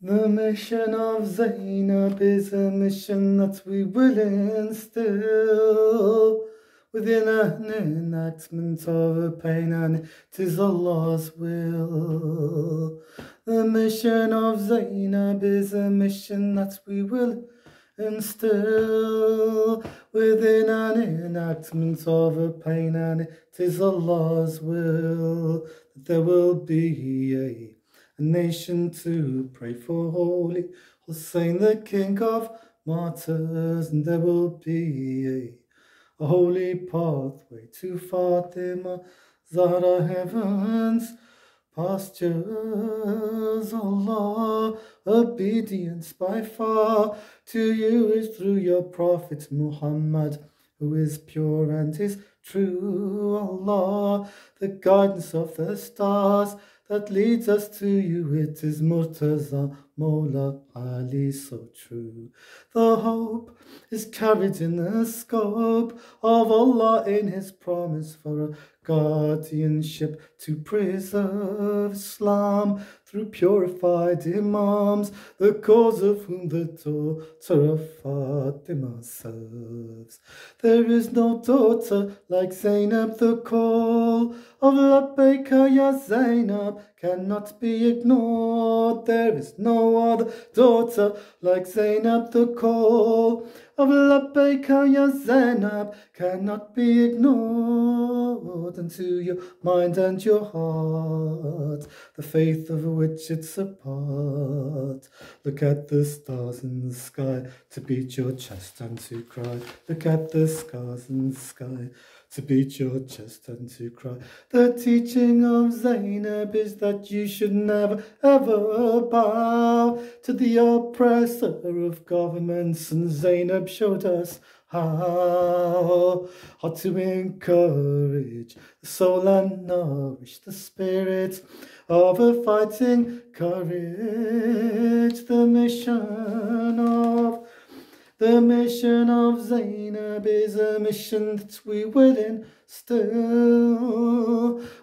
The mission of Zainab is a mission that we will instill within an enactment of a pain, and tis Allah's will. The mission of Zainab is a mission that we will instill within an enactment of a pain, and tis Allah's will that there will be a a nation to pray for holy Hussein, the king of martyrs, and there will be a, a holy pathway to Fatima, Zahra heavens, pastures, Allah, obedience by far to you is through your prophet Muhammad, who is pure and is true, Allah, the guidance of the stars, that leads us to you. It is Murtaza Mola Ali, so true. The hope is carried in the scope of Allah in His promise for a guardianship to preserve Islam through purified Imams, the cause of whom the daughter of Fatima serves. There is no daughter like Zainab, the call of La Labbaika Ya Zainab cannot be ignored. There is no other daughter like Zainab, the call of Labbaika Ya Zainab cannot be ignored. And to your mind and your heart, the faith of which it's a part. Look at the stars in the sky to beat your chest and to cry. Look at the stars in the sky to beat your chest and to cry. The teaching of Zainab is that you should never ever bow to the oppressor of governments, and Zainab showed us how, how to encourage the soul and nourish the spirit of a fighting courage, the mission of the mission of Zainab is a mission that we will instill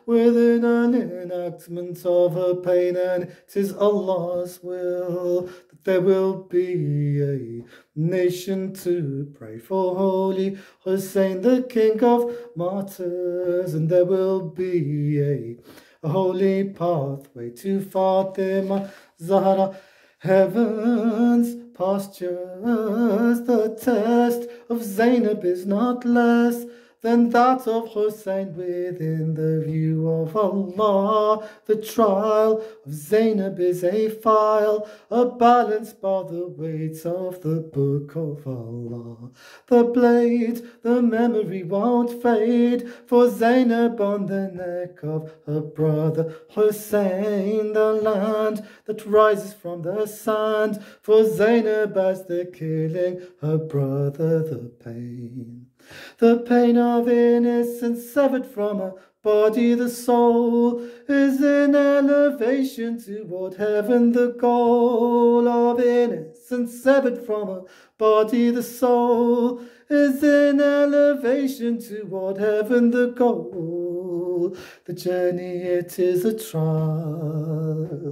within an enactment of a pain, and tis Allah's will that there will be a nation to pray for holy Hussein, the king of martyrs, and there will be a, a holy pathway to Fatima Zahra, heaven's pastures. The test of Zainab is not less than that of Hussein within the view of Allah. The trial of Zainab is a file, a balance by the weights of the book of Allah. The blade, the memory won't fade for Zainab on the neck of her brother Hussein, the land that rises from the sand for Zainab as the killing her brother, the pain. The pain of innocence severed from a body, the soul is in elevation toward heaven. The goal of innocence severed from a body, the soul is in elevation toward heaven. The goal, the journey, it is a trial.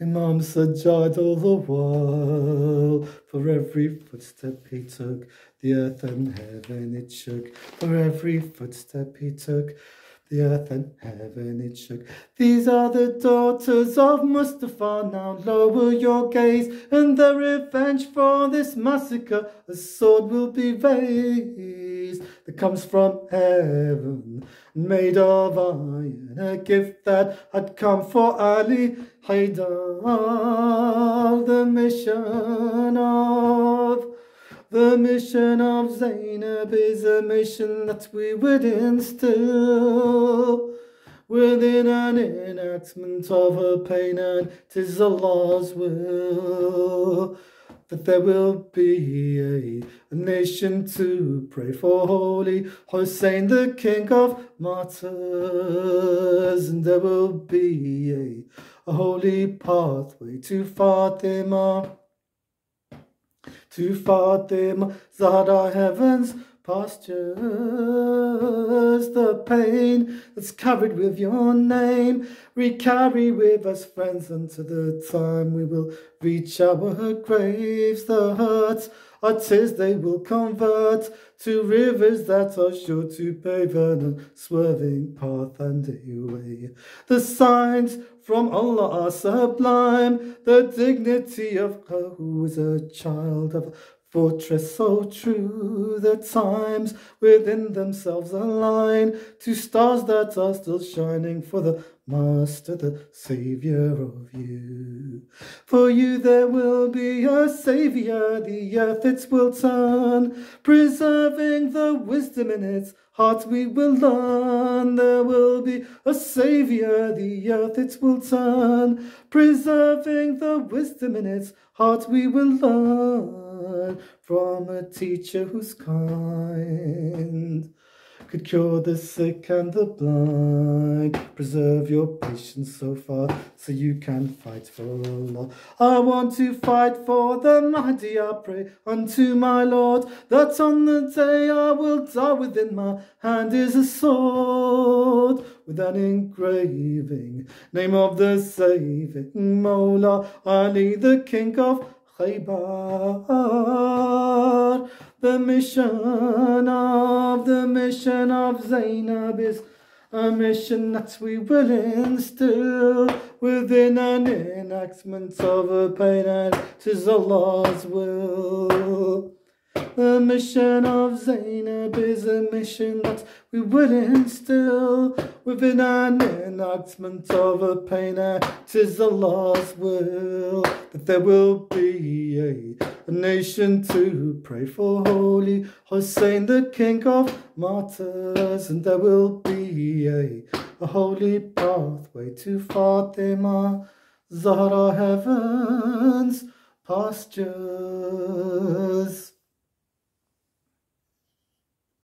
Imam Sajjad all the while, for every footstep he took, the earth and heaven it shook. For every footstep he took, the earth and heaven it shook. These are the daughters of Mustafa. Now lower your gaze, and the revenge for this massacre, a sword will be raised that comes from heaven, made of iron, a gift that had come for Ali Haidar, the mission of the mission of Zainab is a mission that we would instill within an enactment of her pain, and tis Allah's will that there will be a, nation to pray for. Holy Hussein, the king of martyrs, and there will be a, a holy pathway to Fatima. To Fatima, Zahra heavens, pastures. The pain that's covered with your name, we carry with us, friends, until the time we will reach our graves. The hurts our tears they will convert to rivers that are sure to pave an unswerving path and a way. The signs from Allah are sublime, the dignity of her who is a child of Fortress so true, the times within themselves align to stars that are still shining for the Master, the Saviour of you. For you there will be a Saviour, the earth it will turn, preserving the wisdom in its heart we will learn. There will be a Saviour, the earth it will turn, preserving the wisdom in its heart we will learn from a teacher who's kind could cure the sick and the blind. Preserve your patience so far so you can fight for Allah. I want to fight for the Mahdi, I pray unto my Lord that on the day I will die within my hand is a sword with an engraving name of the saving Mola Ali, the king of Khaybar. The mission of the mission of Zainab is a mission that we will instill within an enactment of a pain and tis Allah's will. The mission of Zainab is a mission that we instill within an enactment of a pain. Tis Allah's will that there will be a, a nation to pray for holy Hussein, the king of martyrs, and there will be a, a holy pathway to Fatima, Zahra heaven's pastures.